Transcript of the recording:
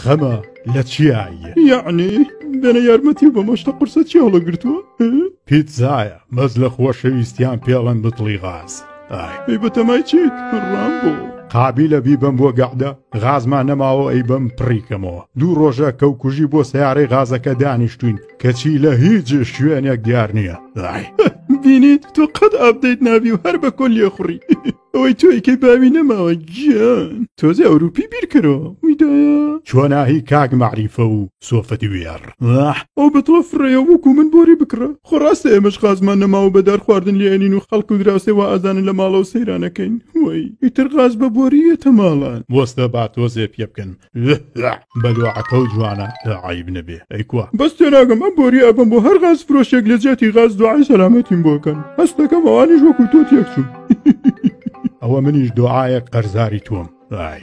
خەمە لە چیایە یعنی بێنە یارمەتی و بە مەشتە قرسە چی هەڵە گرتووە پیتزایە مەز لە خۆشەویستیان پێڵەن بتڵی غاز ئای بە تەمای چیت ڕام بۆ قابی لە بی بم بۆ گەعدە غازمان نەماوە ئەی بم پڕیکەمەوە دوو ڕۆژە کەو کوژی بۆ سیارەی غازەکە دانیشتوین کەچی لە هیچ شوێنێک دیار نییە بینیت تۆ قەت ئابدەیت ناوی و هەر بە کۆلیە خوڕی ئەوەی تۆ ئەیکەی باوی نەماوە گیان تۆزێ ئەوروپی بیرکەرەوە ویدایە چۆناهی کاک مەعریفە و سۆفت وێڕ ئاح ئەو بەتڵە فڕێیە وەکو من بۆری بکڕە خۆ ڕاستە ئێمەش غازمان نەماوە بە دار خواردن لێنین و خەڵک و دراوسێ وا ئازانن لە ماڵەوە سەیرانەکەین وەی ئیتر غاز بە بۆری یەتە ماڵان وەستە با تۆزێ پێ بکەن بەلۆعەکەو جوانە عیب نەبێ ئەی کوا بەس تێناگەم ئەم بۆریە ئەبم بۆ هەر غاز فرۆشێک لە جیاتی غاز دوعای سەلامەتیم بۆکەن هەستەکەم ئەوانیش وەکو تۆ تێکچوون ئەوە منیش دوعاە قەرزاری تۆم ئای.